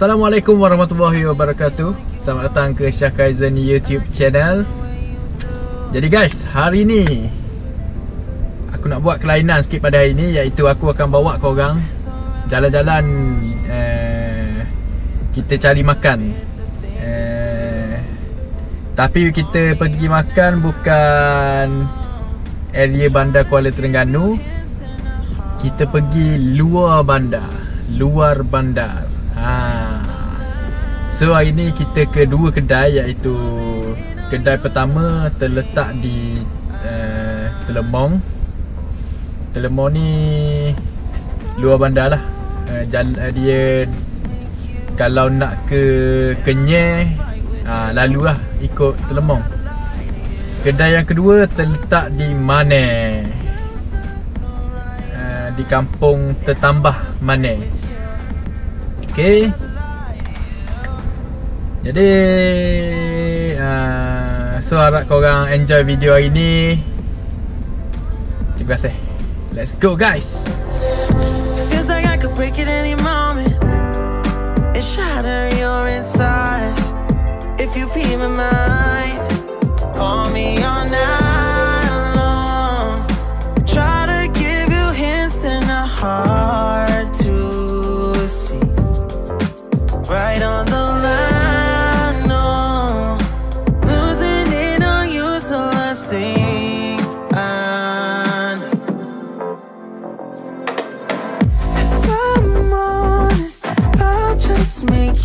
Assalamualaikum warahmatullahi wabarakatuh. Selamat datang ke Syah Kaizen YouTube channel. Jadi guys, hari ni Aku nak buat kelainan sikit pada hari ni Iaitu aku akan bawa korang Jalan-jalan eh, Kita cari makan. Eh, Tapi kita pergi makan bukan Area bandar Kuala Terengganu. Kita pergi luar bandar Luar bandar. So hari ni kita ke dua kedai iaitu Kedai pertama terletak di uh, Telemong. Telemong ni luar bandar lah. Uh, jal, uh, Dia kalau nak ke Kenyir uh, Lalu lah ikut Telemong. Kedai yang kedua terletak di Mane uh, Di kampung Tertambah Mane Okay Jadi uh, So harap korang enjoy video hari ni. Terima kasih. Let's go guys. Feels like I could break it any moment. And shatter your insides. If you feel my mind,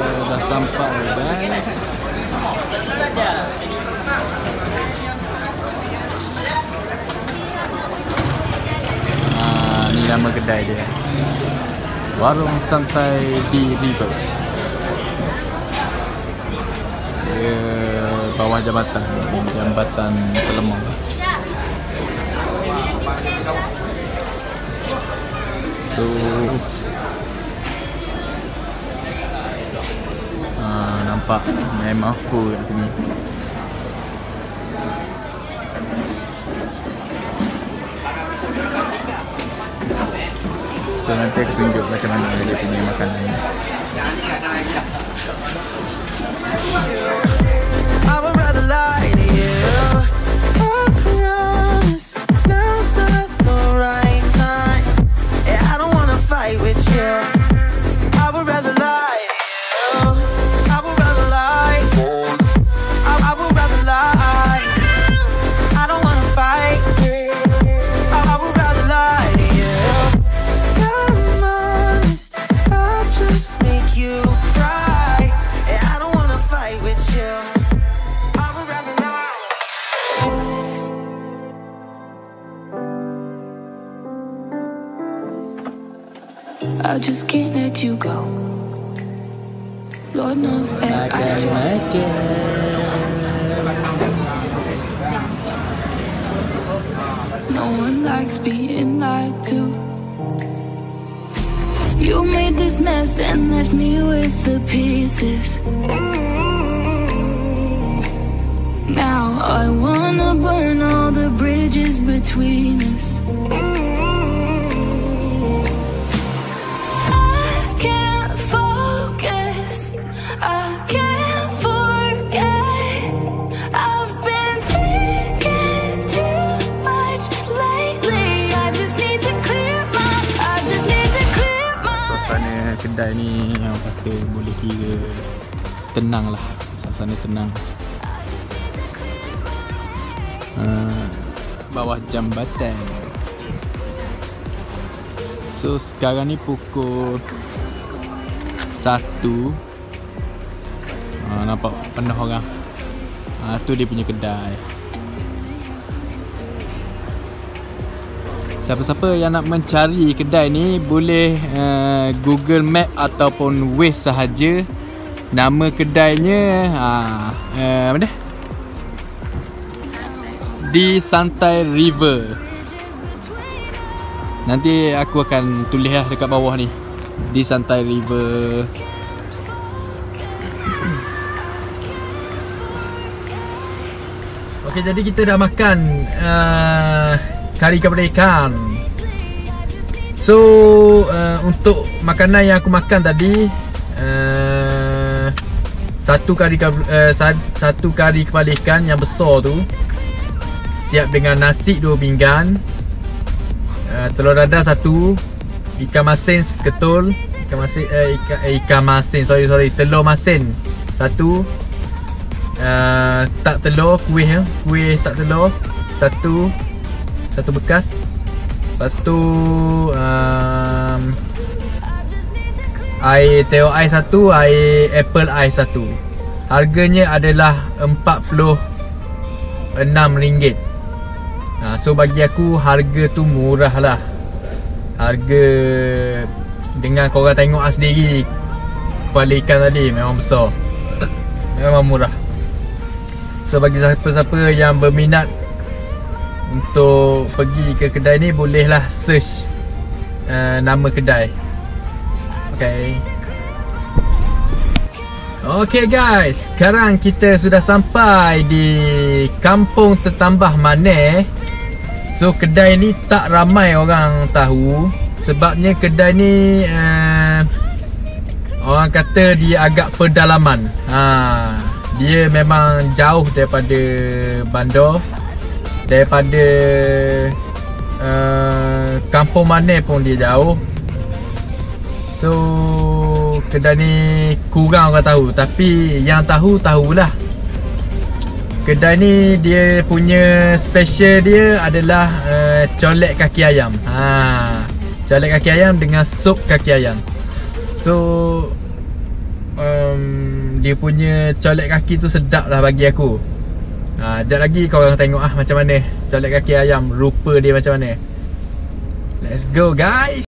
Dah sampai guys. Ah, ni nama kedai dia. Warung Santai di River Dia bawah jambatan Jambatan Telemong So Nampak memang full kat sini. So nanti aku tunjuk macam mana dia punya makanan ni. I would rather I just can't let you go. Lord knows that I try. No one likes being lied to. You made this mess and left me with the pieces. Now I wanna burn all the bridges between us. Ni yang kata boleh kira tenang lah. Suasana tenang. Uh, bawah jambatan. So sekarang ni pukul 1 uh, Nampak penuh orang uh, Tu dia punya kedai Siapa-siapa yang nak mencari kedai ni boleh uh, Google Map ataupun Waze sahaja. Nama kedainya uh, uh, mana? Di Santai River. Nanti aku akan tulis lah dekat bawah ni. Di Santai River. Okey jadi kita dah makan uh, kari kepala ikan. So uh, untuk makanan yang aku makan tadi uh, satu kari uh, sa- satu kari kepala ikan yang besar tu siap dengan nasi dua pinggan. Uh, telur dadah satu, ikan masin ketul, ikan masin uh, ikan, eh, ikan masin sorry sorry telur masin satu uh, tak telur kuih ya kuih tak telur satu satu bekas. Lepas tu um, air teh air satu air apple air satu. Harganya adalah RM46 ha, so bagi aku harga tu murah lah. Harga dengan korang tengok ah sendiri. Kepala ikan tadi memang besar. Memang murah. So bagi siapa-siapa yang berminat untuk pergi ke kedai ni bolehlah search uh, nama kedai. Okay. Okay guys, sekarang kita sudah sampai di Kampung Tetambah Maneh. So kedai ni tak ramai orang tahu sebabnya kedai ni uh, orang kata dia agak pedalaman. Ha, dia memang jauh daripada bandar daripada uh, kampung mana pun dia jauh. So kedai ni kurang orang tahu. Tapi yang tahu tahulah. Kedai ni dia punya special dia adalah uh, colek kaki ayam. Ha colek kaki ayam dengan sup kaki ayam. So um, dia punya colek kaki tu sedap lah bagi aku ha, Sekejap lagi korang tengok ah macam mana. Colek kaki ayam rupa dia macam mana. Let's go guys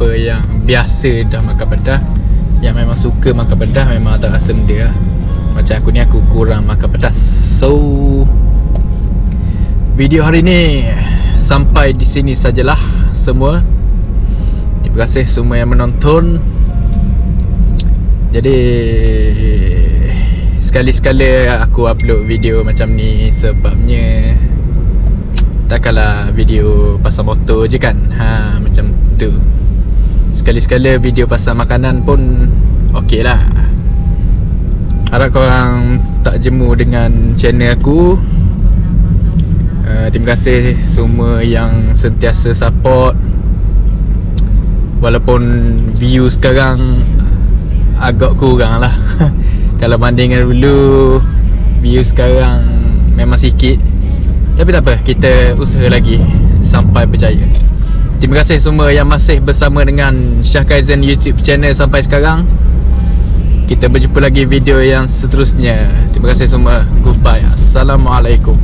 Siapa-siapa yang biasa dah makan pedas Yang memang suka makan pedas memang tak rasa benda lah. Macam aku ni aku kurang makan pedas. So Video hari ni Sampai di sini sajalah Semua. Terima kasih semua yang menonton. Jadi Sekali-sekala aku upload video macam ni Sebabnya Takkanlah video pasal motor je kan? Ha, Macam tu Sekali-sekala video pasal makanan pun Okey lah. Harap korang tak jemu dengan channel aku. Uh, Terima kasih semua yang sentiasa support. Walaupun view sekarang agak kurang lah. Kalau bandingkan dulu View sekarang memang sikit. Tapi tak apa, kita usaha lagi Sampai berjaya Terima kasih semua yang masih bersama dengan Syah Kaizen YouTube channel sampai sekarang. Kita berjumpa lagi video yang seterusnya. Terima kasih semua. Goodbye. Assalamualaikum